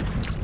Yeah.